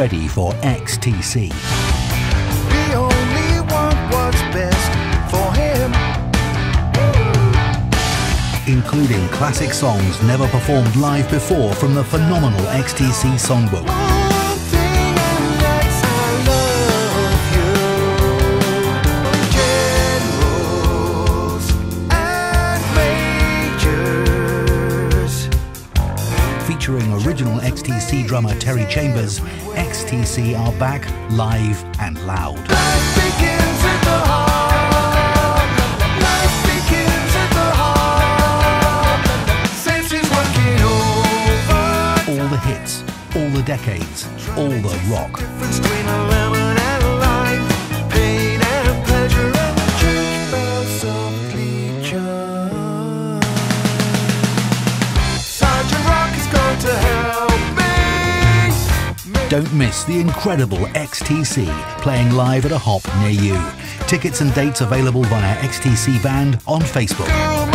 ready for XTC. We only want what's best for him. including classic songs never performed live before from the phenomenal XTC songbook. Featuring original XTC drummer Terry Chambers, XTC are back live and loud. Life begins at the heart. Life begins at the heart. Senses working over. All the hits, all the decades, all the rock. Don't miss the incredible XTC playing live at a hop near you. Tickets and dates available via XTC Band on Facebook.